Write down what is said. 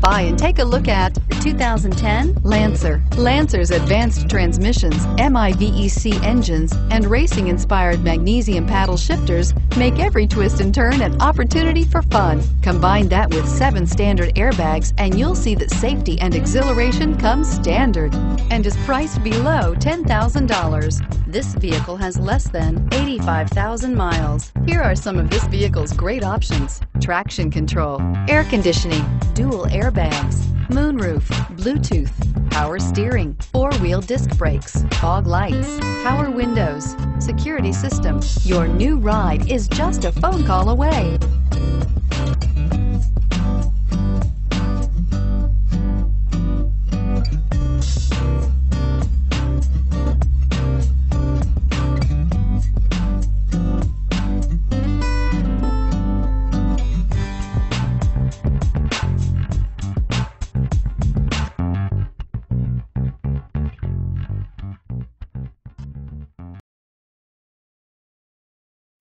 by and take a look at the 2010 Lancer. Lancer's advanced transmissions, MIVEC engines, and racing-inspired magnesium paddle shifters make every twist and turn an opportunity for fun. Combine that with seven standard airbags and you'll see that safety and exhilaration come standard and is priced below $10,000. This vehicle has less than 85,000 miles. Here are some of this vehicle's great options. Traction control, air conditioning, airbags, moonroof, Bluetooth, power steering, four-wheel disc brakes, fog lights, power windows, security system. Your new ride is just a phone call away.